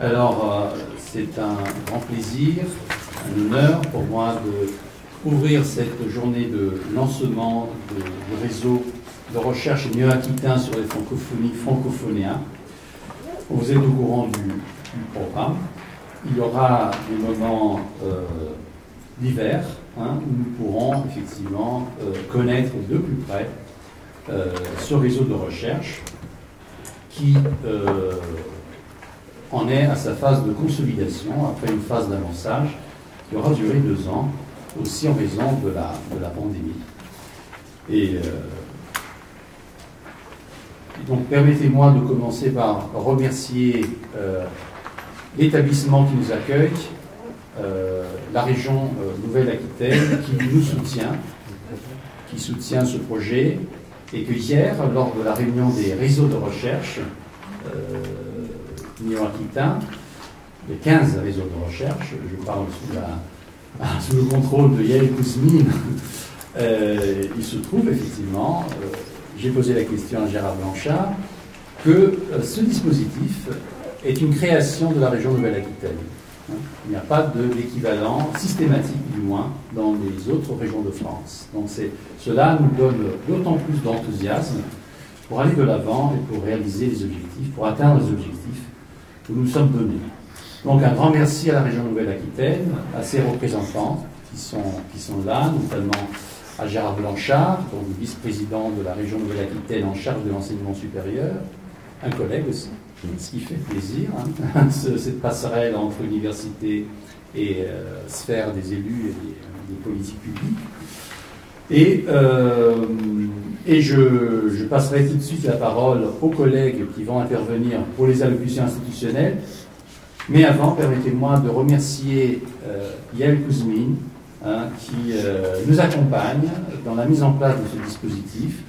Alors, euh, c'est un grand plaisir, un honneur pour moi de ouvrir cette journée de lancement du réseau de recherche néo-aquitain sur les francophonies francophonéens. Vous êtes au courant du, programme. Il y aura des moments euh, divers hein, où nous pourrons effectivement euh, connaître de plus près ce réseau de recherche qui en est à sa phase de consolidation après une phase d'amorçage qui aura duré deux ans, aussi en raison de la, de la pandémie. Et, euh, donc permettez-moi de commencer par remercier euh, l'établissement qui nous accueille, euh, la région Nouvelle-Aquitaine qui nous soutient, qui soutient ce projet, et que hier, lors de la réunion des réseaux de recherche, néo-aquitain, les 15 réseaux de recherche, je parle sous, le contrôle de Yael Kouzmine, euh, il se trouve effectivement, euh, j'ai posé la question à Gérard Blanchard, que euh, ce dispositif est une création de la région Nouvelle-Aquitaine. Il n'y a pas d'équivalent systématique, du moins, dans les autres régions de France. Donc cela nous donne d'autant plus d'enthousiasme pour aller de l'avant et pour réaliser les objectifs, pour atteindre les objectifs nous nous sommes donnés. Donc un grand merci à la région Nouvelle-Aquitaine, à ses représentants qui sont, qui sont là, notamment à Gérard Blanchard, donc vice-président de la région Nouvelle-Aquitaine en charge de l'enseignement supérieur, un collègue aussi, ce qui fait plaisir, hein, cette passerelle entre université et euh, sphère des élus et des, politiques publiques. Et, euh, et je, passerai tout de suite la parole aux collègues qui vont intervenir pour les allocutions institutionnelles. Mais avant, permettez-moi de remercier euh, Yael Kouzmine, hein, qui euh, nous accompagne dans la mise en place de ce dispositif.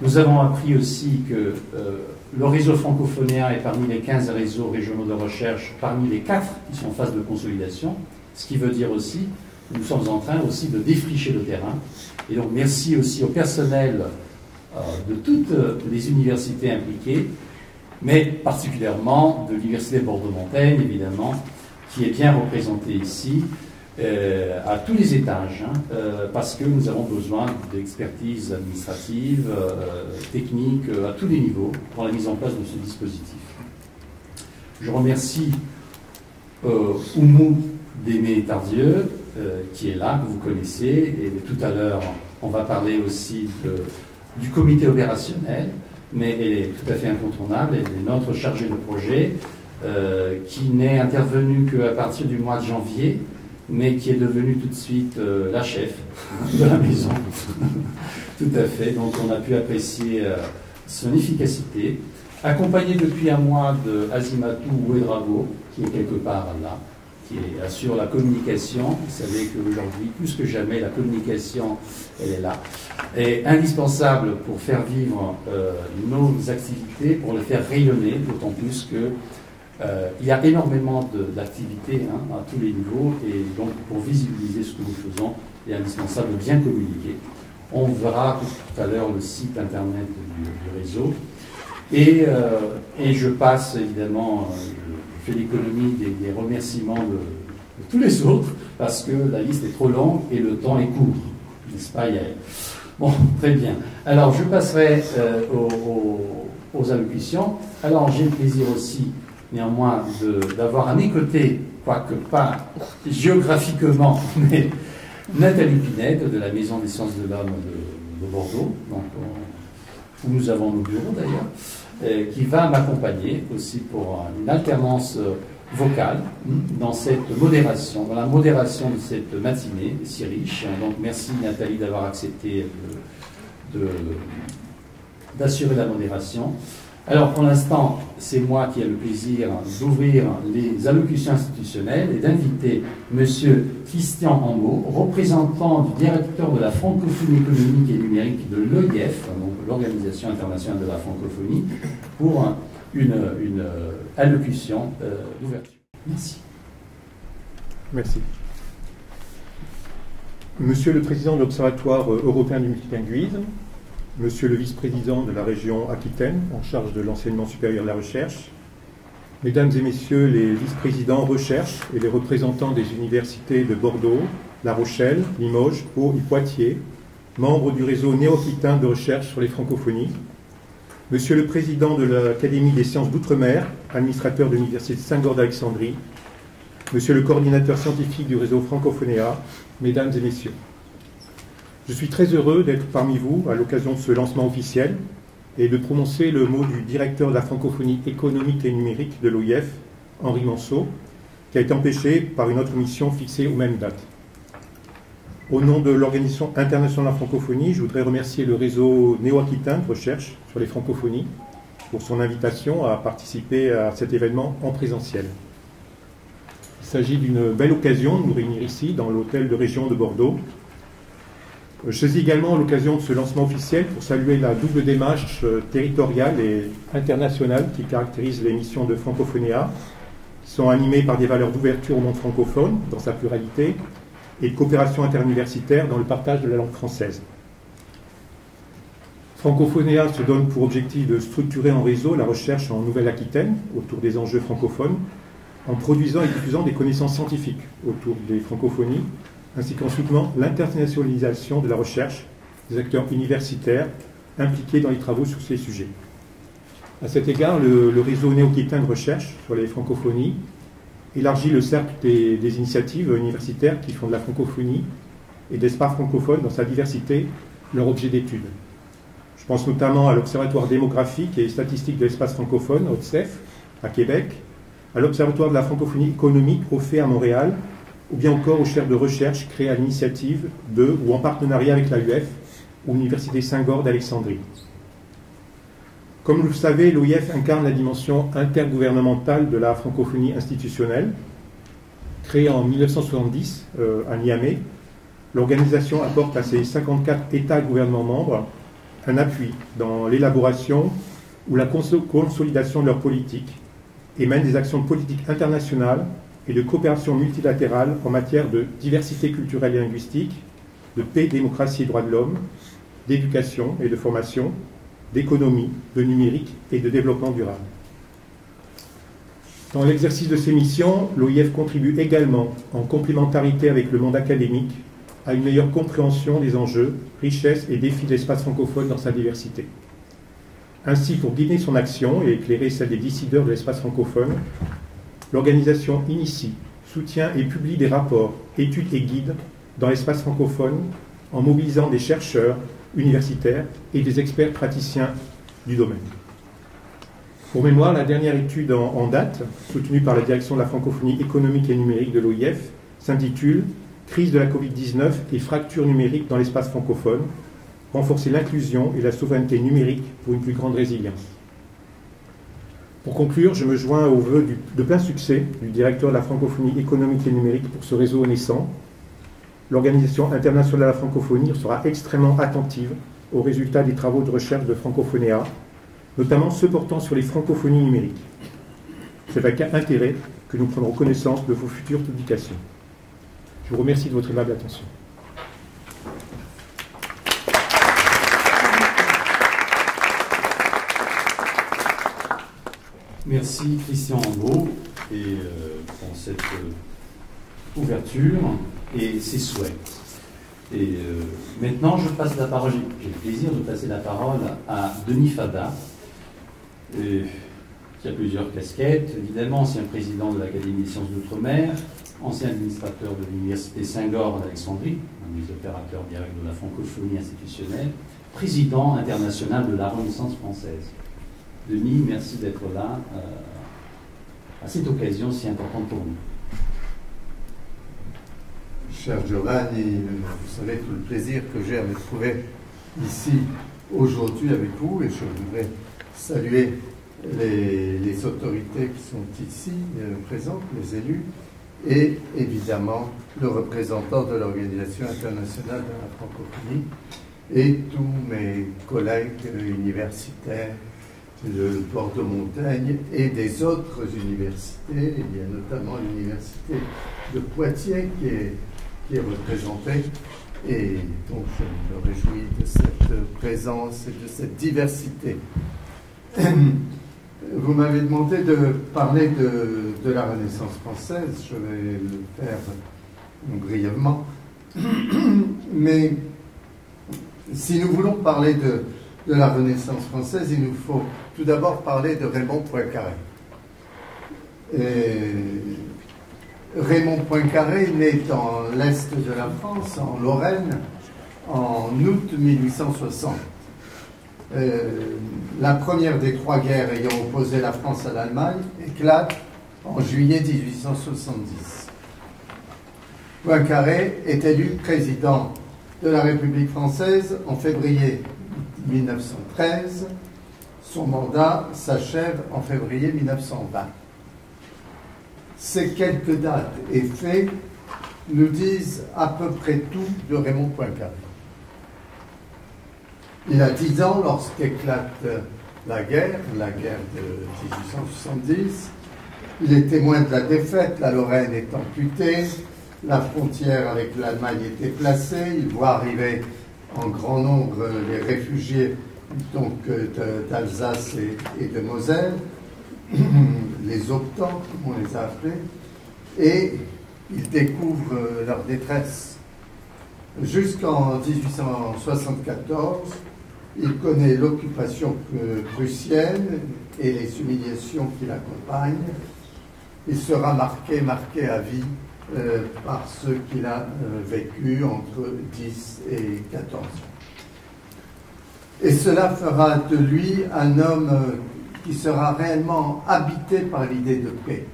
Nous avons appris aussi que euh, le réseau francophonéen est parmi les 15 réseaux régionaux de recherche, parmi les 4 qui sont en phase de consolidation, ce qui veut dire aussi que nous sommes en train aussi de défricher le terrain. Et donc merci aussi au personnel de toutes les universités impliquées, mais particulièrement de l'Université Bordeaux-Montaigne, évidemment, qui est bien représentée ici, euh, à tous les étages, hein, euh, parce que nous avons besoin d'expertise administrative, technique, à tous les niveaux, pour la mise en place de ce dispositif. Je remercie Oumou Démé Tardieu, qui est là, que vous connaissez, et tout à l'heure, on va parler aussi de du comité opérationnel, mais elle est tout à fait incontournable. Elle est notre chargée de projet, euh, qui n'est intervenue qu'à partir du mois de janvier, mais qui est devenue tout de suite euh, la chef de la maison. tout à fait. Donc on a pu apprécier euh, son efficacité, accompagnée depuis un mois de Azimatou Ouedrago, qui est quelque part là qui assure la communication. Vous savez qu'aujourd'hui, plus que jamais, la communication, elle est là, est indispensable pour faire vivre euh, nos activités, pour les faire rayonner, d'autant plus que euh, il y a énormément d'activités hein, à tous les niveaux, et donc pour visibiliser ce que nous faisons, il est indispensable de bien communiquer. On verra tout à l'heure le site internet du, réseau. Et, euh, et, je passe évidemment, fais l'économie des, remerciements de, tous les autres, parce que la liste est trop longue et le temps est court. N'est-ce pas, Yael? Bon, très bien. Alors, je passerai euh, aux, allocutions. Alors, j'ai le plaisir aussi, néanmoins, d'avoir à mes côtés, quoique pas géographiquement, mais Nathalie Pinette de la Maison des sciences de l'homme de, Bordeaux, où nous avons nos bureaux d'ailleurs. Euh, qui va m'accompagner aussi pour une alternance euh, vocale dans cette modération, dans la modération de cette matinée si riche. Donc merci Nathalie d'avoir accepté d'assurer la modération. Alors pour l'instant, c'est moi qui ai le plaisir d'ouvrir les allocutions institutionnelles et d'inviter M. Christian Rambaud, représentant du directeur de la francophonie économique et numérique de l'OIF, l'Organisation internationale de la francophonie, pour une, allocution euh, d'ouverture. Merci. Merci. Monsieur le Président de l'Observatoire européen du multilinguisme, Monsieur le vice-président de la région Aquitaine, en charge de l'enseignement supérieur et de la recherche, Mesdames et Messieurs les vice-présidents recherche et les représentants des universités de Bordeaux, La Rochelle, Limoges, Pau et Poitiers, membres du réseau néo-aquitain de recherche sur les francophonies, Monsieur le Président de l'Académie des sciences d'outre-mer, administrateur de l'Université Saint-Gord d'Alexandrie, Monsieur le coordinateur scientifique du réseau Francophonéa, Mesdames et Messieurs. Je suis très heureux d'être parmi vous à l'occasion de ce lancement officiel et de prononcer le mot du directeur de la francophonie économique et numérique de l'OIF, Henri Manceau, qui a été empêché par une autre mission fixée aux mêmes dates. Au nom de l'Organisation internationale de la francophonie, je voudrais remercier le réseau néo-aquitain de recherche sur les francophonies pour son invitation à participer à cet événement en présentiel. Il s'agit d'une belle occasion de nous réunir ici, dans l'hôtel de région de Bordeaux. Je saisis également l'occasion de ce lancement officiel pour saluer la double démarche territoriale et internationale qui caractérise les missions de Francophonéa, qui sont animées par des valeurs d'ouverture au monde francophone dans sa pluralité et de coopération interuniversitaire dans le partage de la langue française. Francophonéa se donne pour objectif de structurer en réseau la recherche en Nouvelle-Aquitaine autour des enjeux francophones, en produisant et diffusant des connaissances scientifiques autour des francophonies, ainsi qu'en soutenant l'internationalisation de la recherche des acteurs universitaires impliqués dans les travaux sur ces sujets. À cet égard, le, réseau néo-aquitain de recherche sur les francophonies élargit le cercle des, initiatives universitaires qui font de la francophonie et d'espace francophone dans sa diversité leur objet d'étude. Je pense notamment à l'Observatoire démographique et statistique de l'espace francophone, OTSEF, à Québec, à l'Observatoire de la francophonie économique, au à Montréal, ou bien encore aux chaires de recherche créées à l'initiative de ou en partenariat avec la UF ou l'Université Saint-Gord d'Alexandrie. Comme vous le savez, l'OIF incarne la dimension intergouvernementale de la francophonie institutionnelle. Créée en 1970 euh, à Niamey, l'organisation apporte à ses 54 États gouvernements membres un appui dans l'élaboration ou la consolidation de leurs politiques et mène des actions politiques internationales et de coopération multilatérale en matière de diversité culturelle et linguistique, de paix, démocratie et droits de l'homme, d'éducation et de formation, d'économie, de numérique et de développement durable. Dans l'exercice de ces missions, l'OIF contribue également, en complémentarité avec le monde académique, à une meilleure compréhension des enjeux, richesses et défis de l'espace francophone dans sa diversité. Ainsi, pour guider son action et éclairer celle des décideurs de l'espace francophone, l'organisation initie, soutient et publie des rapports, études et guides dans l'espace francophone en mobilisant des chercheurs, universitaires et des experts praticiens du domaine. Pour mémoire, la dernière étude en, date, soutenue par la direction de la francophonie économique et numérique de l'OIF, s'intitule Crise de la Covid-19 et fracture numérique dans l'espace francophone, renforcer l'inclusion et la souveraineté numérique pour une plus grande résilience. Pour conclure, je me joins aux vœux du, de plein succès du directeur de la francophonie économique et numérique pour ce réseau naissant l'Organisation internationale de la francophonie sera extrêmement attentive aux résultats des travaux de recherche de Francophonéa, notamment ceux portant sur les francophonies numériques. C'est avec intérêt que nous prendrons connaissance de vos futures publications. Je vous remercie de votre aimable attention. Merci Christian Angot et, euh, pour cette euh, ouverture et ses souhaits. Et euh, maintenant, je passe la parole, j'ai le plaisir de passer la parole à Denis Fada, euh, qui a plusieurs casquettes. Évidemment, ancien président de l'Académie des sciences d'outre-mer, ancien administrateur de l'Université Saint-Gord d'Alexandrie, un des opérateurs directs de la francophonie institutionnelle, président international de la Renaissance française. Denis, merci d'être là euh, à cette occasion si importante pour nous. Cher Giovanni, vous savez tout le plaisir que j'ai à me trouver ici aujourd'hui avec vous et je voudrais saluer les, autorités qui sont ici euh, présentes, les élus, et évidemment le représentant de l'Organisation internationale de la francophonie et tous mes collègues universitaires de Port-de-Montagne et des autres universités. Il y a notamment l'université de Poitiers qui est, représentée. Et donc je me réjouis de cette présence et de cette diversité. vous m'avez demandé de parler de, la Renaissance française. Je vais le faire brièvement. Mais si nous voulons parler de, de, la Renaissance française, il nous faut tout d'abord parler de Raymond Poincaré. Raymond Poincaré naît dans l'est de la France, en Lorraine, en août 1860. Euh, la première des trois guerres ayant opposé la France à l'Allemagne éclate en juillet 1870. Poincaré est élu président de la République française en février 1913. Son mandat s'achève en février 1920. Ces quelques dates et faits nous disent à peu près tout de Raymond Poincaré. Il a 10 ans lorsqu'éclate la guerre, la guerre de 1870. Il est témoin de la défaite, la Lorraine est amputée, la frontière avec l'Allemagne était placée, il voit arriver en grand nombre les réfugiés donc d'Alsace et, de Moselle, les optants, on les a appelés, et il découvre leur détresse. Jusqu'en 1874, il connaît l'occupation prussienne et les humiliations qui l'accompagnent. Il sera marqué, marqué à vie euh, par ce qu'il a euh, vécu entre 10 et 14 ans. Et cela fera de lui un homme euh, qui sera réellement habité par l'idée de paix.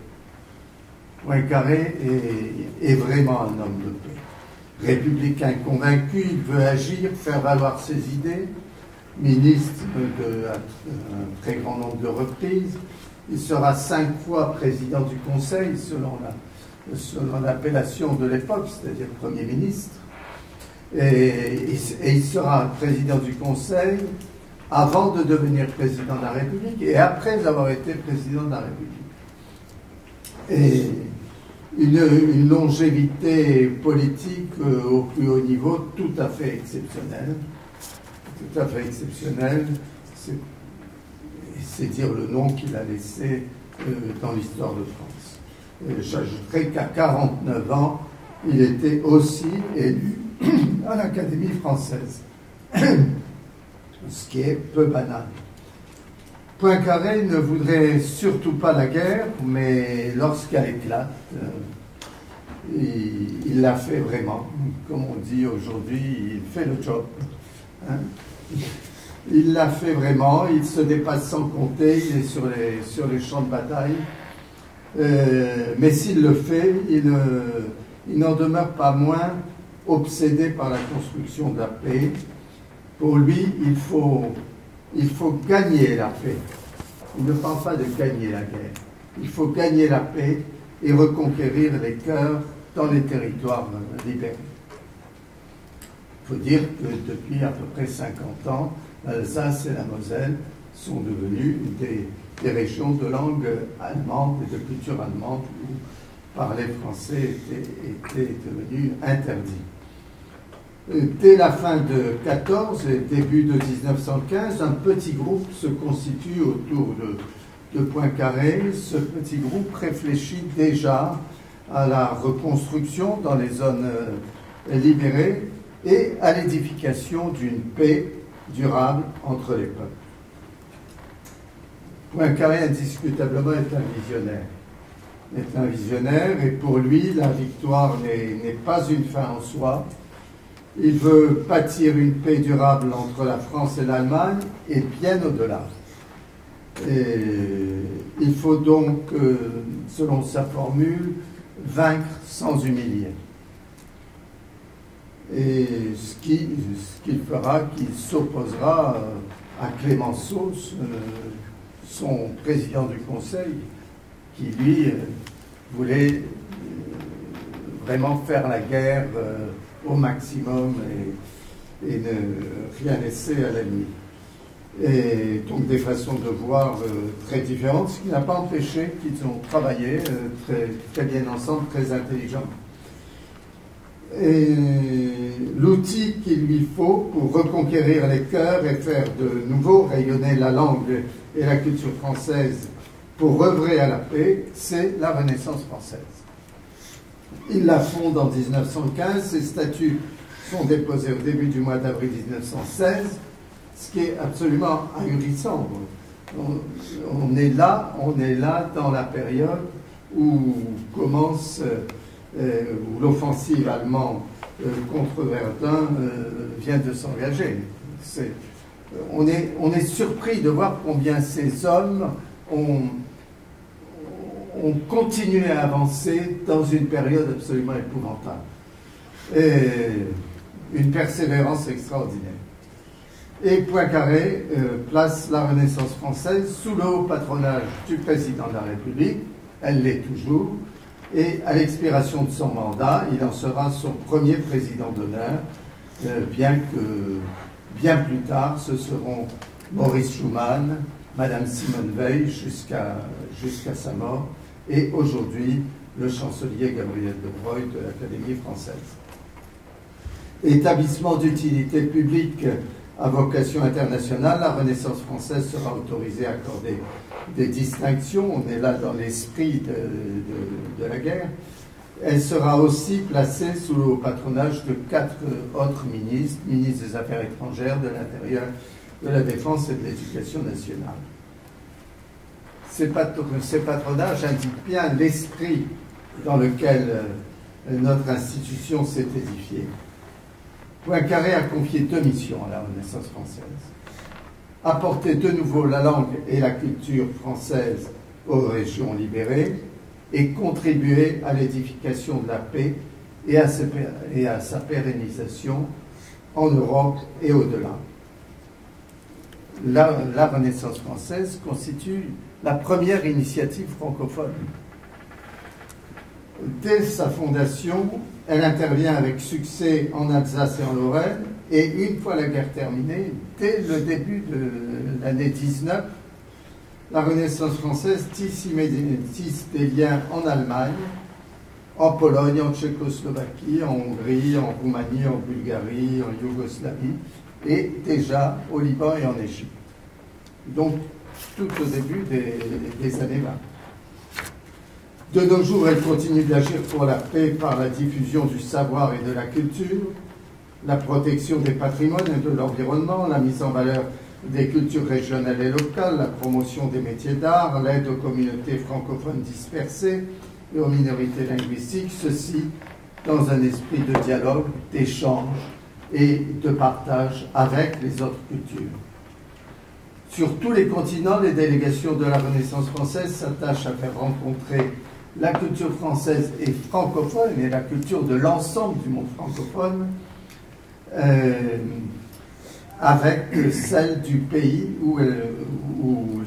Poincaré est, est vraiment un homme de paix. Républicain convaincu, il veut agir, faire valoir ses idées, ministre de, un très grand nombre de reprises. Il sera cinq fois président du Conseil, selon l'appellation de l'époque, c'est-à-dire Premier ministre. Et, il sera président du Conseil avant de devenir président de la République et après avoir été président de la République. Et une, longévité politique euh, au plus haut niveau tout à fait exceptionnelle tout à fait exceptionnel. C'est dire le nom qu'il a laissé euh, dans l'histoire de France. J'ajouterai qu'à 49 ans, il était aussi élu à l'Académie française, ce qui est peu banal. Poincaré ne voudrait surtout pas la guerre, mais lorsqu'elle éclate, euh, il l'a fait vraiment. Comme on dit aujourd'hui, il fait le job. Hein. Il l'a fait vraiment, il se dépasse sans compter, il est sur les, sur les champs de bataille. Euh, mais s'il le fait, il, il n'en demeure pas moins obsédé par la construction de la paix. Pour lui, il faut, il faut gagner la paix. Il ne parle pas de gagner la guerre. Il faut gagner la paix et reconquérir les cœurs dans les territoires libérés. Il faut dire que depuis à peu près 50 ans, l'Alsace et la Moselle sont devenues des, régions de langue allemande et de culture allemande où parler français était, devenu interdit. Euh, dès la fin de 14 et début de 1915, un petit groupe se constitue autour de, de Poincaré. Ce petit groupe réfléchit déjà à la reconstruction dans les zones euh, libérées et à l'édification d'une paix durable entre les peuples. Poincaré, indiscutablement, est un visionnaire. Est un visionnaire et pour lui, la victoire n'est pas une fin en soi. Il veut bâtir une paix durable entre la France et l'Allemagne et bien au-delà. Il faut donc, euh, selon sa formule, vaincre sans humilier et ce qui, qu'il fera, qu'il s'opposera à Clémenceau, son président du Conseil, qui lui euh, voulait euh, vraiment faire la guerre euh, au maximum et, ne rien laisser à l'ennemi. Et donc des façons de voir très différentes, ce qui n'a pas empêché qu'ils ont travaillé très, très bien ensemble, très intelligemment. L'outil qu'il lui faut pour reconquérir les cœurs et faire de nouveau rayonner la langue et la culture française pour œuvrer à la paix, c'est la Renaissance française. Il la fonde en 1915, ses statuts sont déposés au début du mois d'avril 1916, ce qui est absolument ahurissant. On, est là, on est là dans la période où commence euh, où l'offensive allemande euh, contre Verdun euh, vient de s'engager. on, est, surpris de voir combien ces hommes ont, ont continué à avancer dans une période absolument épouvantable. Une persévérance extraordinaire. Et Poincaré place la Renaissance française sous le haut patronage du président de la République, elle l'est toujours, et à l'expiration de son mandat, il en sera son premier président d'honneur, euh, bien que bien plus tard, ce seront Maurice Schumann, Madame Simone Veil jusqu'à jusqu'à sa mort, et aujourd'hui le chancelier Gabriel de Broglie de l'Académie française. Établissement d'utilité publique à vocation internationale, la Renaissance française sera autorisée à accorder des distinctions, on est là dans l'esprit de, la guerre. Elle sera aussi placée sous le patronage de quatre autres ministres, ministres des Affaires étrangères, de l'Intérieur, de la Défense et de l'Éducation nationale. Ces, patronages indiquent bien l'esprit dans lequel euh, notre institution s'est édifiée. Poincaré a confié deux missions à la Renaissance française apporter de nouveau la langue et la culture française aux régions libérées et contribuer à l'édification de la paix et à, sa pérennisation en Europe et au-delà. La, la, Renaissance française constitue la première initiative francophone. Dès sa fondation, elle intervient avec succès en Alsace et en Lorraine, et une fois la guerre terminée, dès le début de l'année 19, la Renaissance française tisse, des liens en Allemagne, en Pologne, en Tchécoslovaquie, en Hongrie, en Roumanie, en Bulgarie, en Yougoslavie, et déjà au Liban et en Égypte. Donc, tout au début des, années 20. De nos jours, elle continue d'agir pour la paix par la diffusion du savoir et de la culture, la protection des patrimoines et de l'environnement, la mise en valeur des cultures régionales et locales, la promotion des métiers d'art, l'aide aux communautés francophones dispersées et aux minorités linguistiques, ceci dans un esprit de dialogue, d'échange et de partage avec les autres cultures. Sur tous les continents, les délégations de la Renaissance française s'attachent à faire rencontrer la culture française et francophone et la culture de l'ensemble du monde francophone euh, avec celle du pays où,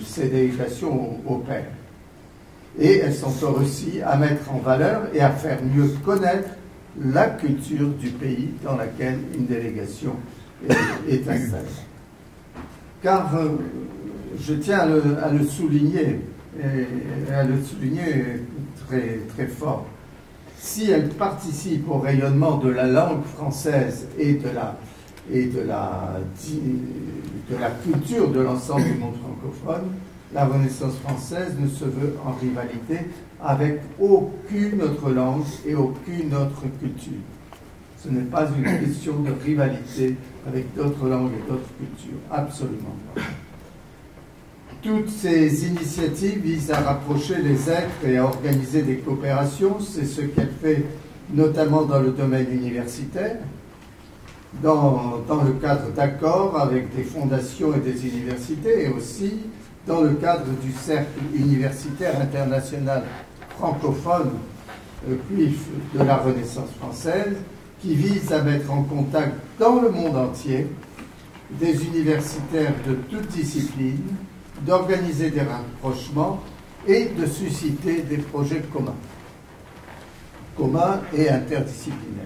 ces délégations opèrent. Et elles sont aussi à mettre en valeur et à faire mieux connaître la culture du pays dans laquelle une délégation est, installée. Car euh, je tiens à le, souligner, et à le souligner très, très fort si elle participe au rayonnement de la langue française et de la, et de la, de la culture de l'ensemble du monde francophone, la Renaissance française ne se veut en rivalité avec aucune autre langue et aucune autre culture. Ce n'est pas une question de rivalité avec d'autres langues et d'autres cultures, absolument pas. Toutes ces initiatives visent à rapprocher les êtres et à organiser des coopérations. C'est ce qu'elle fait notamment dans le domaine universitaire, dans, dans le cadre d'accords avec des fondations et des universités, et aussi dans le cadre du cercle universitaire international francophone, puis de la Renaissance française, qui vise à mettre en contact dans le monde entier des universitaires de toutes disciplines d'organiser des rapprochements et de susciter des projets communs, communs et interdisciplinaires.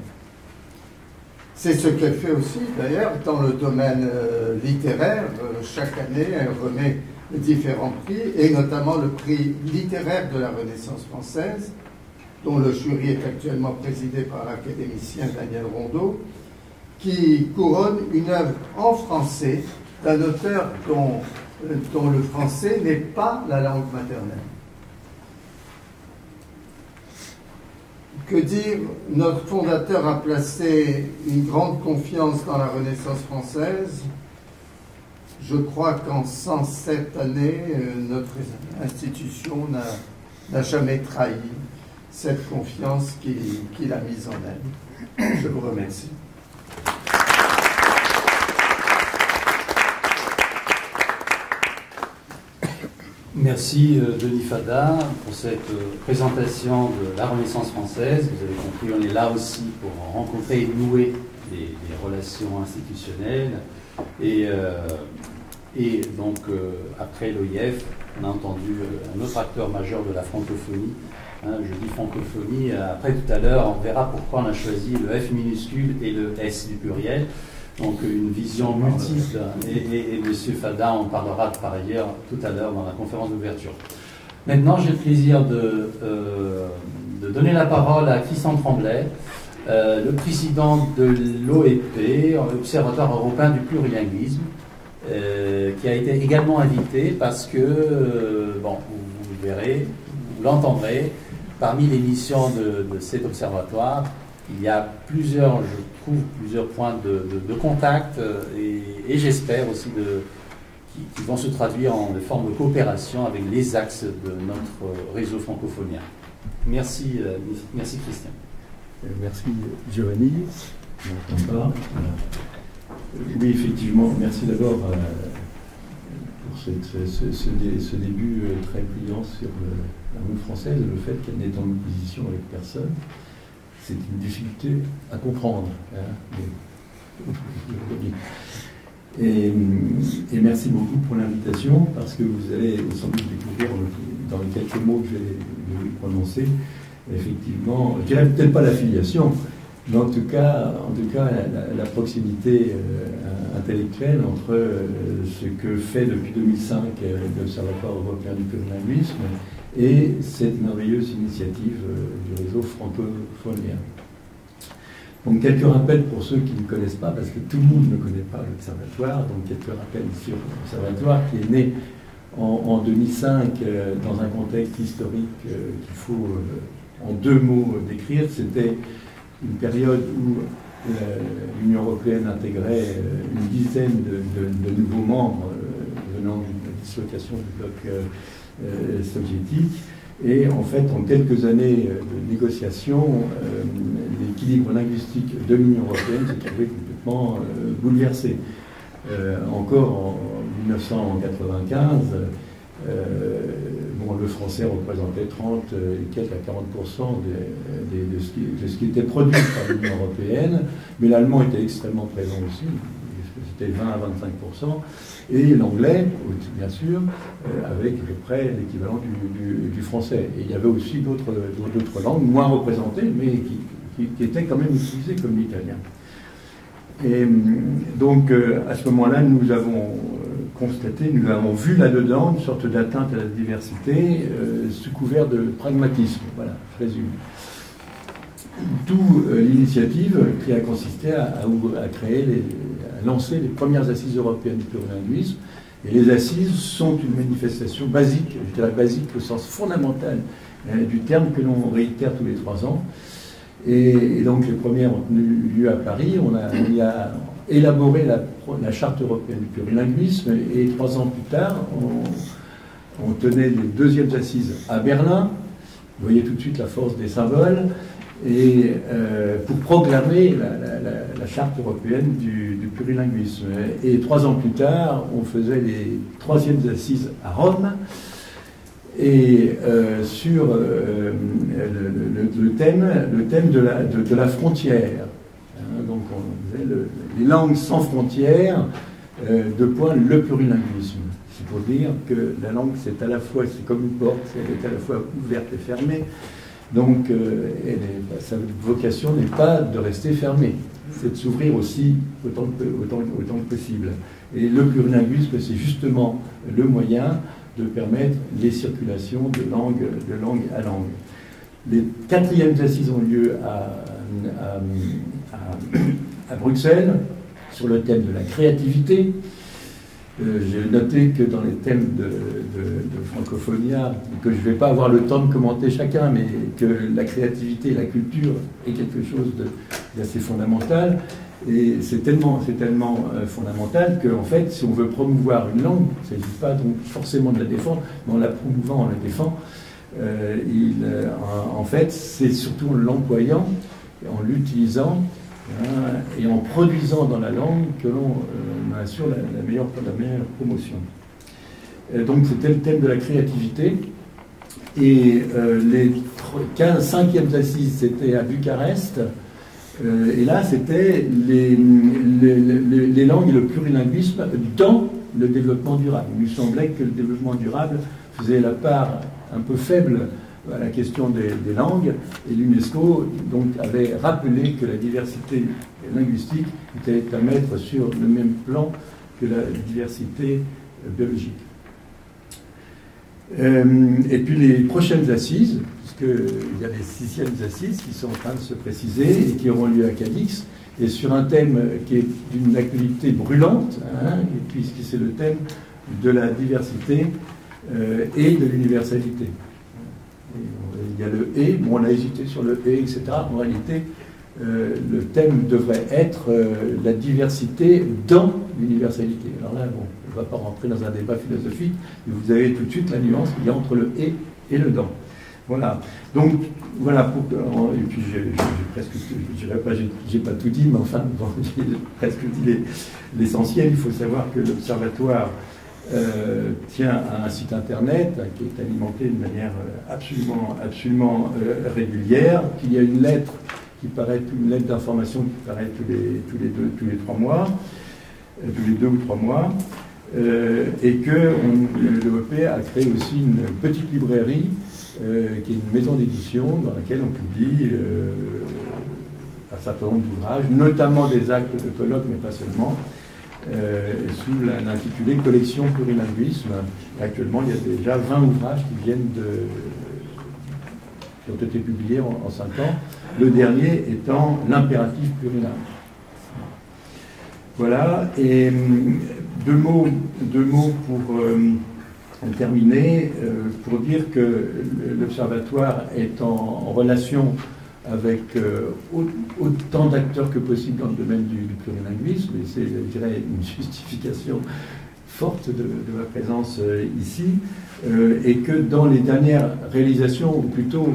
C'est ce qu'elle fait aussi, d'ailleurs, dans le domaine euh, littéraire. Euh, chaque année, elle remet différents prix, et notamment le prix littéraire de la Renaissance française, dont le jury est actuellement présidé par l'académicien Daniel Rondeau, qui couronne une œuvre en français d'un auteur dont, dont le français n'est pas la langue maternelle. Que dire Notre fondateur a placé une grande confiance dans la Renaissance française. Je crois qu'en 107 années, euh, notre institution n'a jamais trahi cette confiance qu'il a mise en elle. Je vous remercie. Merci euh, Denis Fada pour cette euh, présentation de la Renaissance française. Vous avez compris, on est là aussi pour rencontrer et nouer des, relations institutionnelles. Et, euh, donc, après l'OIF, on a entendu un autre acteur majeur de la francophonie. Hein, je dis francophonie. Après, tout à l'heure, on verra pourquoi on a choisi le F minuscule et le S du pluriel donc une vision multiple. Et, et, M. Fada en parlera par ailleurs tout à l'heure dans la conférence d'ouverture. Maintenant, j'ai le plaisir de, euh, de, donner la parole à Christian Tremblay, euh, le président de l'OEP, l'Observatoire européen du plurilinguisme, euh, qui a été également invité parce que, bon, vous, verrez, vous l'entendrez, parmi les missions de, de cet observatoire, il y a plusieurs, trouve, plusieurs points de, contact euh, et, j'espère aussi de, qui, vont se traduire en des formes de coopération avec les axes de notre réseau francophonien. Merci, euh, merci Christian. Euh, merci Giovanni. Oui, effectivement, merci d'abord pour ce, ce, début très brillant sur la langue française, le fait qu'elle n'est en opposition avec personne c'est une difficulté à comprendre. Hein, et, merci beaucoup pour l'invitation, parce que vous allez sans doute découvrir dans les quelques mots que je vais, prononcer, effectivement, je dirais peut-être pas l'affiliation, mais en tout cas, en tout cas la, proximité euh, intellectuelle entre euh, ce que fait depuis 2005 euh, l'Observatoire européen du plurilinguisme et cette merveilleuse initiative euh, du réseau francophonien. Donc quelques rappels pour ceux qui ne connaissent pas, parce que tout le monde ne connaît pas l'Observatoire, donc quelques rappels sur l'Observatoire qui est né en, 2005 euh, dans un contexte historique euh, qu'il faut en deux mots décrire. C'était une période où l'Union européenne intégrait une dizaine de, nouveaux membres venant de la dislocation du bloc euh, soviétique. Et en fait, en quelques années de négociations, euh, l'équilibre linguistique de l'Union européenne s'est trouvé complètement euh, bouleversé. encore en 1995, bon, le français représentait 30 et quelques à 40% de, ce qui, de, ce qui, était produit par l'Union européenne, mais l'allemand était extrêmement présent aussi, c'était 20 à 25% et l'anglais, bien sûr, euh, avec à peu près l'équivalent du, français. Et il y avait aussi d'autres langues moins représentées, mais qui, étaient quand même utilisées comme l'italien. Et donc, euh, à ce moment-là, nous avons euh, constaté, nous avons vu là-dedans une sorte d'atteinte à la diversité sous couvert de pragmatisme. Voilà, je résume. D'où l'initiative qui a consisté à créer les, lancé les premières assises européennes du plurilinguisme. Et les assises sont une manifestation basique, je dirais basique au sens fondamental euh, du terme que l'on réitère tous les trois ans. Et, donc les premières ont tenu lieu à Paris. On a, élaboré la, charte européenne du plurilinguisme et trois ans plus tard, on, on tenait les deuxièmes assises à Berlin. Vous voyez tout de suite la force des symboles et euh, pour proclamer la, charte européenne du, plurilinguisme. Et trois ans plus tard, on faisait les troisièmes assises à Rome, et euh, sur euh, le, thème, le thème de la, de, la frontière. Hein, donc on faisait les langues sans frontières, de point le plurilinguisme. C'est pour dire que la langue, c'est à la fois, c'est comme une porte, elle est à la fois ouverte et fermée. Donc, euh, sa vocation n'est pas de rester fermée, c'est de s'ouvrir aussi autant que, possible. Et le plurilinguisme, c'est justement le moyen de permettre les circulations de langue, langue à langue. Les quatrièmes assises ont lieu à, Bruxelles sur le thème de la créativité. Euh, j'ai noté que dans les thèmes de, de, Francophonia, que je ne vais pas avoir le temps de commenter chacun, mais que la créativité et la culture est quelque chose d'assez fondamental. Et c'est tellement, tellement euh, fondamental qu'en fait, si on veut promouvoir une langue, il ne s'agit pas donc forcément de la défendre, mais en la promouvant, on la défend. Euh, il, en, fait, c'est surtout en l'employant, en l'utilisant, Hein, et en produisant dans la langue que l'on euh, assure la, meilleure, promotion. donc c'était le thème de la créativité. Et euh, les 15, 5e assises, c'était à Bucarest. Euh, et là, c'était les, les, langues et le plurilinguisme dans le développement durable. Il nous semblait que le développement durable faisait la part un peu faible à la question des, langues, et l'UNESCO donc avait rappelé que la diversité linguistique était à mettre sur le même plan que la diversité biologique. Euh, et puis les prochaines assises, puisqu'il y a les sixièmes assises qui sont en train de se préciser et qui auront lieu à Cadix, et sur un thème qui est d'une actualité brûlante, hein, puisque c'est le thème de la diversité euh, et de l'universalité. Il y a le et, bon, on a hésité sur le et, etc. En réalité, euh, le thème devrait être euh, la diversité dans l'universalité. Alors là, bon, on ne va pas rentrer dans un débat philosophique, mais vous avez tout de suite la nuance qu'il y a entre le et et le dans. Voilà. Donc, voilà. Et puis, j'ai presque, je dirais pas, j'ai pas tout dit, mais enfin, j'ai presque dit l'essentiel. Il faut savoir que l'Observatoire euh, tient à un site internet qui est alimenté de manière euh, absolument, absolument euh, régulière, qu'il y a une lettre qui paraît, une lettre d'information qui paraît tous les, tous les deux, tous les trois mois, tous les deux ou trois mois, et que l'EOP a créé aussi une petite librairie qui est une maison d'édition dans laquelle on publie un certain nombre d'ouvrages, notamment des actes de colloques, mais pas seulement, euh, sous l'intitulé Collection plurilinguisme. actuellement, il y a déjà 20 ouvrages qui viennent de, ont été publiés en, 5 ans, le dernier étant l'impératif plurilingue. Voilà, et hum, deux mots, deux mots pour euh, terminer, euh, pour dire que l'Observatoire est en relation avec euh, autant d'acteurs que possible dans le domaine du, plurilinguisme, et c'est, je dirais, une justification forte de, ma présence euh, ici, euh, et que dans les dernières réalisations, ou plutôt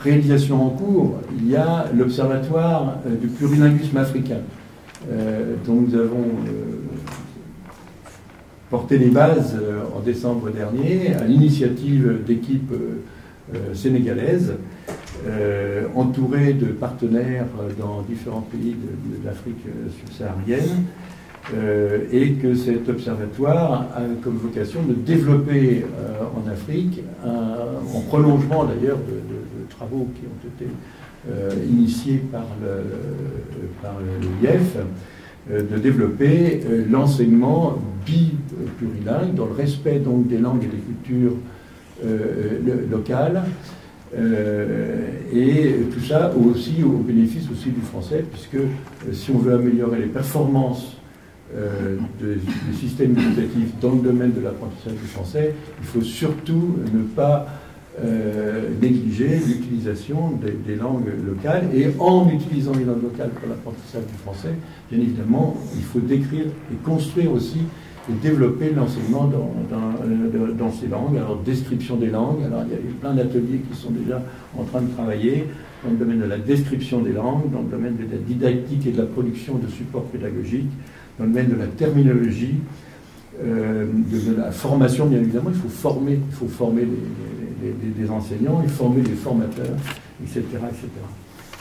réalisations en cours, il y a l'Observatoire du plurilinguisme africain, dont nous avons porté les bases en décembre dernier à l'initiative d'équipes sénégalaises euh, entouré de partenaires dans différents pays de, l'Afrique subsaharienne, euh, et que cet observatoire a comme vocation de développer euh, en Afrique, en prolongement d'ailleurs de, travaux qui ont été initiés par le, de développer l'enseignement bi-plurilingue dans le respect donc des langues et des cultures locales euh, et tout ça aussi au bénéfice aussi du français, puisque euh, si on veut améliorer les performances euh, du système éducatif dans le domaine de l'apprentissage du français, il faut surtout ne pas négliger l'utilisation des, langues locales. Et en utilisant les langues locales pour l'apprentissage du français, bien évidemment, il faut décrire et construire aussi et développer l'enseignement dans, dans, ces langues. Alors, description des langues, alors il y a eu plein d'ateliers qui sont déjà en train de travailler dans le domaine de la description des langues, dans le domaine de la didactique et de la production de supports pédagogiques, dans le domaine de la terminologie, euh, de, la formation, bien évidemment, il faut former, il faut former des enseignants, et former des formateurs, etc. etc.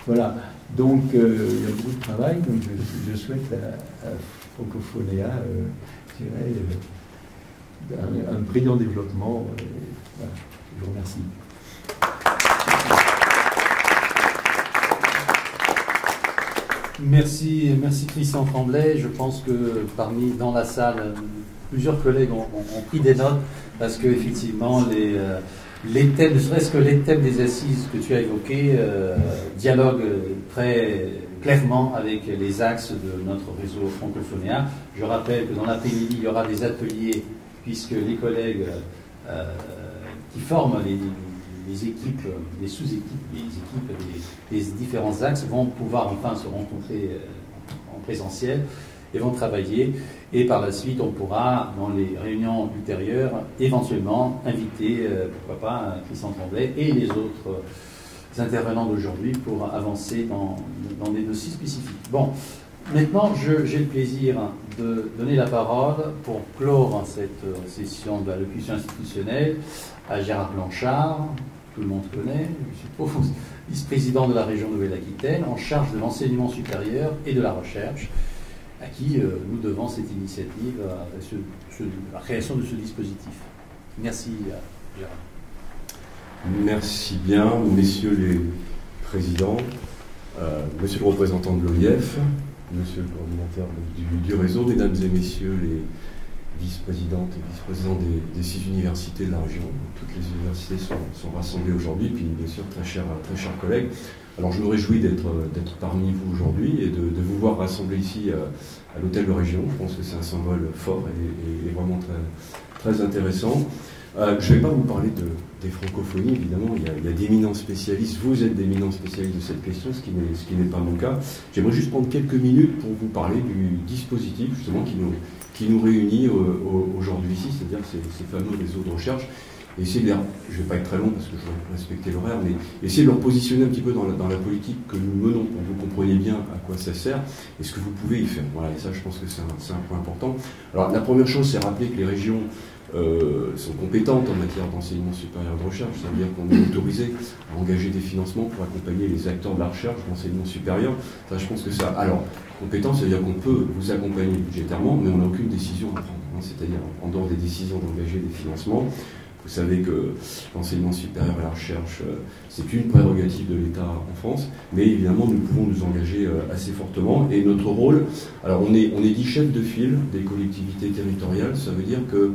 Voilà, donc euh, il y a beaucoup de travail, donc je, souhaite à, à euh, un, brillant développement. je vous remercie. Merci, merci Christian Tremblay. Je pense que parmi dans la salle, plusieurs collègues ont, pris des notes parce que effectivement les, euh, les thèmes, ne serait-ce que les thèmes des assises que tu as évoqués, euh, dialoguent très clairement avec les axes de notre réseau francophonéen. Je rappelle que dans l'après-midi, il y aura des ateliers, puisque les collègues euh, qui forment les, équipes, les sous-équipes, les équipes des, différents axes vont pouvoir enfin se rencontrer euh, en présentiel et vont travailler. Et par la suite, on pourra, dans les réunions ultérieures, éventuellement inviter, euh, pourquoi pas, Christian Tremblay et les autres intervenants d'aujourd'hui pour avancer dans, dans, des dossiers spécifiques. Bon, maintenant, j'ai le plaisir de donner la parole pour clore cette session de l'allocution institutionnelle à Gérard Blanchard, tout le monde connaît, je suppose, vice-président de la région Nouvelle-Aquitaine, en charge de l'enseignement supérieur et de la recherche, à qui euh, nous devons cette initiative, à, la création de ce dispositif. Merci, euh, Gérard. Merci bien, messieurs les présidents, euh, monsieur le représentant de l'OIF, monsieur le coordinateur du, réseau, mesdames et messieurs les vice-présidentes et vice-présidents des, six universités de la région. Toutes les universités sont, rassemblées aujourd'hui, puis bien sûr, très chers, très chers collègues. Alors je me réjouis d'être parmi vous aujourd'hui et de, vous voir rassemblés ici à, l'hôtel de région. Je pense que c'est un symbole fort et, vraiment très, très intéressant. Euh, je ne vais pas vous parler de, des francophonies, évidemment, il y a, d'éminents spécialistes, vous êtes d'éminents spécialistes de cette question, ce qui n'est pas mon cas. J'aimerais juste prendre quelques minutes pour vous parler du dispositif justement qui nous, réunit euh, aujourd'hui ici, c'est-à-dire ces, ces, fameux réseaux de recherche. Essayer de les, je vais pas être très long parce que je vais respecter l'horaire, mais essayer de leur positionner un petit peu dans la, politique que nous menons pour que vous compreniez bien à quoi ça sert et ce que vous pouvez y faire. Voilà, et ça je pense que c'est un, un, point important. Alors la première chose, c'est rappeler que les régions euh, sont compétentes en matière d'enseignement supérieur de recherche. Ça veut dire qu'on est autorisé à engager des financements pour accompagner les acteurs de la recherche, l'enseignement supérieur. Ça, je pense que ça. Alors, compétence, ça veut dire qu'on peut vous accompagner budgétairement, mais on n'a aucune décision à prendre. Hein. C'est-à-dire, en dehors des décisions d'engager des financements, vous savez que l'enseignement supérieur et la recherche, euh, c'est une prérogative de l'État en France, mais évidemment, nous pouvons nous engager euh, assez fortement. Et notre rôle, alors on est, on est dit chef de file des collectivités territoriales, ça veut dire que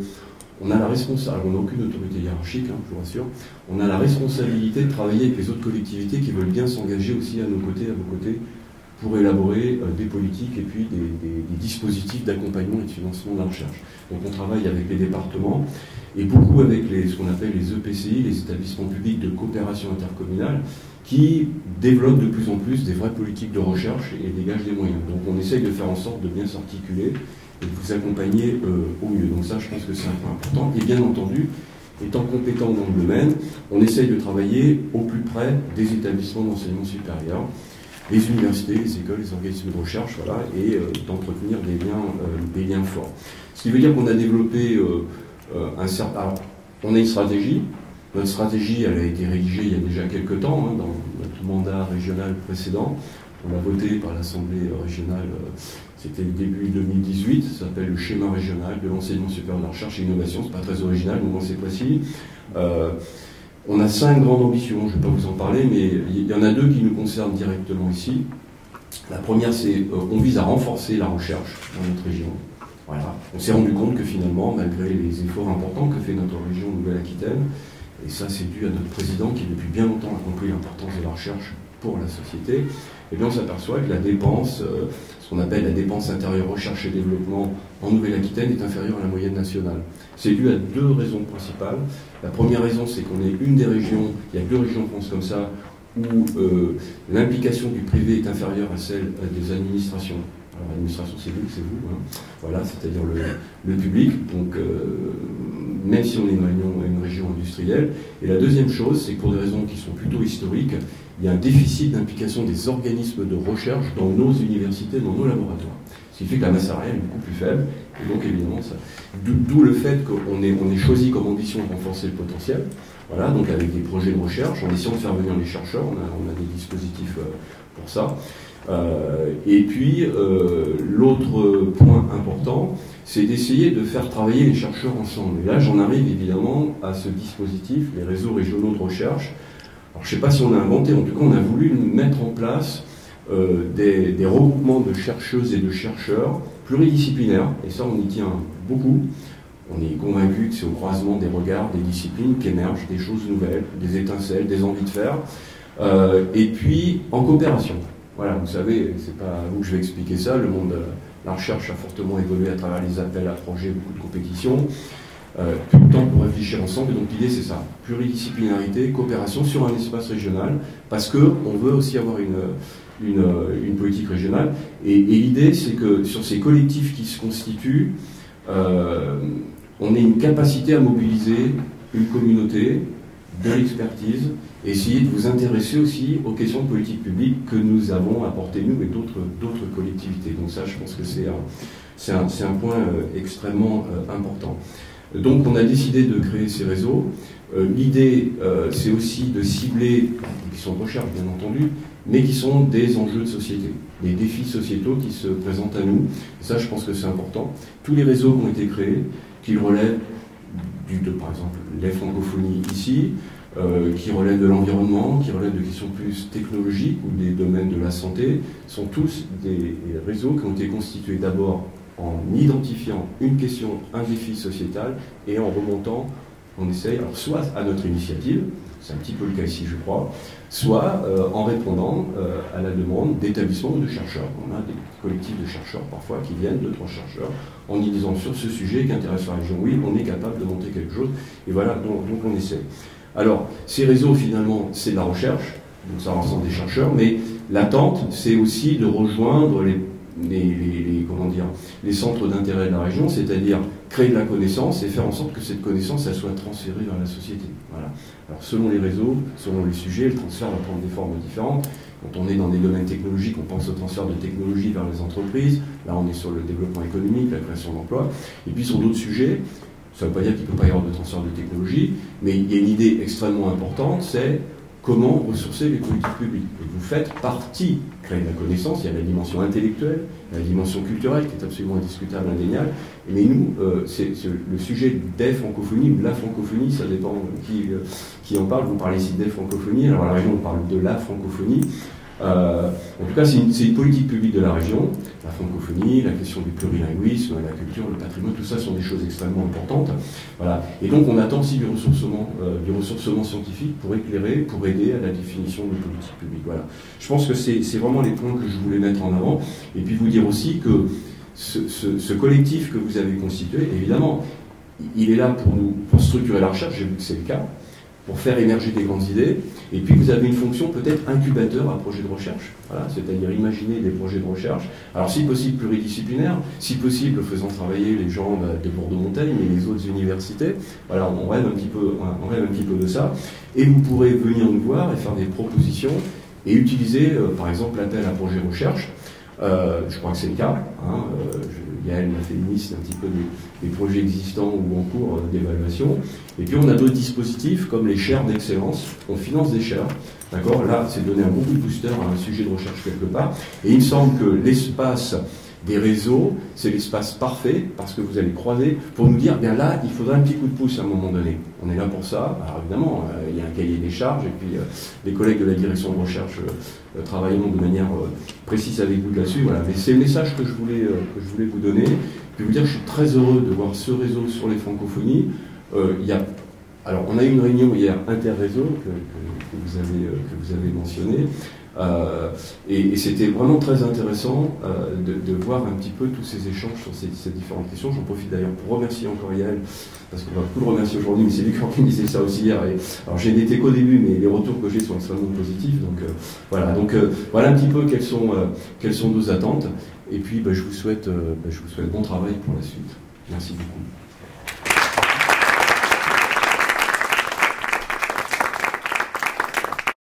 on a la responsabilité, on n'a aucune autorité hiérarchique, hein, je vous rassure, on a la responsabilité de travailler avec les autres collectivités qui veulent bien s'engager aussi à nos côtés, à vos côtés, pour élaborer euh, des politiques et puis des, dispositifs d'accompagnement et de financement de la recherche. Donc on travaille avec les départements et beaucoup avec ce qu'on appelle les EPCI, les établissements publics de coopération intercommunale, qui développent de plus en plus des vraies politiques de recherche et dégagent des moyens. Donc on essaye de faire en sorte de bien s'articuler et de vous accompagner euh, au mieux. Donc ça, je pense que c'est un point important. Et bien entendu, étant compétent dans le domaine, on essaye de travailler au plus près des établissements d'enseignement supérieur, les universités, les écoles, les organismes de recherche, voilà, et euh, d'entretenir des liens, euh, des liens forts. Ce qui veut dire qu'on a développé un certain... Alors, on a une stratégie. Notre stratégie, elle a été rédigée il y a déjà quelques temps, hein, dans notre mandat régional précédent. On l'a voté par l'Assemblée régionale c'était début 2018, ça s'appelle le schéma régional de l'enseignement supérieur de la recherche et l'innovation. C'est pas très original, mais c'est précis. Euh, on a cinq grandes ambitions, je ne vais pas vous en parler, mais il y en a deux qui nous concernent directement ici. La première, c'est qu'on euh, vise à renforcer la recherche dans notre région. Voilà. On s'est rendu compte que finalement, malgré les efforts importants que fait notre région Nouvelle-Aquitaine, et ça c'est dû à notre président qui depuis bien longtemps a compris l'importance de la recherche pour la société, eh bien on s'aperçoit que la dépense, euh, ce qu'on appelle la dépense intérieure recherche et développement en Nouvelle-Aquitaine est inférieure à la moyenne nationale. C'est dû à deux raisons principales. La première raison, c'est qu'on est une des régions, il y a deux régions en France comme ça, où euh, l'implication du privé est inférieure à celle des administrations. Alors l'administration c'est vous, c'est vous, hein. voilà, c'est-à-dire le, public, donc euh, même si on est une, une région industrielle. Et la deuxième chose, c'est que pour des raisons qui sont plutôt historiques, il y a un déficit d'implication des organismes de recherche dans nos universités, dans nos laboratoires. Ce qui fait que la masse salariale est beaucoup plus faible. Et donc, évidemment. D'où le fait qu'on ait, on choisi comme ambition de renforcer le potentiel. Voilà, donc avec des projets de recherche, en essayant de faire venir les chercheurs, on a, des dispositifs euh, pour ça. Euh, et puis, euh, l'autre point important, c'est d'essayer de faire travailler les chercheurs ensemble. Et là, j'en arrive évidemment à ce dispositif, les réseaux régionaux de recherche, je ne sais pas si on a inventé, en tout cas on a voulu mettre en place euh, des, regroupements de chercheuses et de chercheurs pluridisciplinaires, et ça on y tient beaucoup, On est convaincu que c'est au croisement des regards, des disciplines qu'émergent des choses nouvelles, des étincelles, des envies de faire. Euh, et puis en coopération. Voilà, vous savez, c'est pas à vous que je vais expliquer ça. Le monde, la recherche a fortement évolué à travers les appels à projets, beaucoup de compétitions. Euh, plus de temps pour réfléchir ensemble. Et donc l'idée c'est ça, pluridisciplinarité, coopération sur un espace régional, parce qu'on veut aussi avoir une, une, une politique régionale. Et, l'idée c'est que sur ces collectifs qui se constituent, euh, on ait une capacité à mobiliser une communauté, de l'expertise, et essayer de vous intéresser aussi aux questions de politique publique que nous avons apportées, nous et d'autres collectivités. Donc ça, je pense que c'est un, un, point euh, extrêmement euh, important. Donc on a décidé de créer ces réseaux. Euh, l'idée, euh, c'est aussi de cibler, qui sont de recherche bien entendu, mais qui sont des enjeux de société, des défis sociétaux qui se présentent à nous. Ça, je pense que c'est important. Tous les réseaux qui ont été créés, qu'ils relèvent de, par exemple, les francophonies ici, euh, qui relèvent de l'environnement, qui relèvent de questions plus technologiques ou des domaines de la santé, sont tous des réseaux qui ont été constitués d'abord en identifiant une question, un défi sociétal, et en remontant, on essaye, soit à notre initiative, c'est un petit peu le cas ici je crois, soit euh, en répondant euh, à la demande d'établissements ou de chercheurs. On a des collectifs de chercheurs parfois qui viennent, deux, trois chercheurs, en disant sur ce sujet qui intéresse la région, oui, on est capable de monter quelque chose, et voilà, donc, on essaie. Alors, ces réseaux finalement, c'est de la recherche, donc ça rassemble des chercheurs, mais l'attente, c'est aussi de rejoindre les centres d'intérêt de la région, c'est-à-dire créer de la connaissance et faire en sorte que cette connaissance soit transférée vers la société. Voilà. Alors selon les réseaux, selon les sujets, le transfert va prendre des formes différentes. Quand on est dans des domaines technologiques, on pense au transfert de technologie vers les entreprises. Là, on est sur le développement économique, la création d'emplois. Et puis sur d'autres sujets, ça ne veut pas dire qu'il ne peut pas y avoir de transfert de technologie, mais il y a une idée extrêmement importante, c'est comment ressourcer les politiques publiques. vous faites partie, créer de la connaissance, il y a la dimension intellectuelle, la dimension culturelle qui est absolument indiscutable, indéniable, mais nous, euh, c'est le sujet des francophonies ou de la francophonie, ça dépend qui, euh, qui en parle, vous parlez ici des francophonies, alors à la région on parle de la francophonie, euh, en tout cas, c'est une, politique publique de la région. La francophonie, la question du plurilinguisme, la culture, le patrimoine, tout ça sont des choses extrêmement importantes. Voilà. Et donc, on attend aussi du ressourcement, euh, du ressourcement scientifique pour éclairer, pour aider à la définition de politiques publiques. Voilà. Je pense que c'est vraiment les points que je voulais mettre en avant. Et puis vous dire aussi que ce, ce collectif que vous avez constitué, évidemment, il est là pour nous, pour structurer la recherche. J'ai vu que c'est le cas pour faire émerger des grandes idées. Et puis vous avez une fonction peut-être incubateur à projet de recherche, voilà, c'est-à-dire imaginer des projets de recherche. Alors si possible pluridisciplinaire, si possible faisant travailler les gens de Bordeaux-Montaigne et les autres universités. Voilà, on rêve un petit peu, on rêve un petit peu de ça. Et vous pourrez venir nous voir et faire des propositions et utiliser, euh, par exemple, l'appel à projet de recherche. Euh, je crois que c'est le cas. Hein, euh, Yael m'a fait une liste un petit peu des, projets existants ou en cours euh, d'évaluation. Et puis on a d'autres dispositifs comme les chaires d'excellence. On finance des chaires. D'accord Là, c'est donner un bon coup de booster à un sujet de recherche quelque part. Et il me semble que l'espace des réseaux, c'est l'espace parfait parce que vous allez croiser pour nous dire, bien là, il faudra un petit coup de pouce à un moment donné. On est là pour ça. Alors évidemment, euh, il y a un cahier des charges et puis euh, les collègues de la direction de recherche euh, travailleront de manière précise avec vous là-dessus. Voilà. Mais c'est le message que je voulais que je voulais vous donner. Puis vous dire, je suis très heureux de voir ce réseau sur les francophonies. il y a alors, on a eu une réunion hier interréseau que, que, vous avez, que vous avez mentionné. Euh, et, c'était vraiment très intéressant euh, de, voir un petit peu tous ces échanges sur ces, différentes questions. J'en profite d'ailleurs pour remercier encore Yael, parce qu'on va beaucoup le remercier aujourd'hui, mais c'est lui qui a organisé ça aussi hier. Alors j'ai n'étais qu'au début, mais les retours que j'ai sont extrêmement positifs. Donc euh, voilà, donc voilà un petit peu quelles sont, quelles sont nos attentes. Et puis bah, je, vous souhaite, bah, je vous souhaite bon travail pour la suite. Merci beaucoup.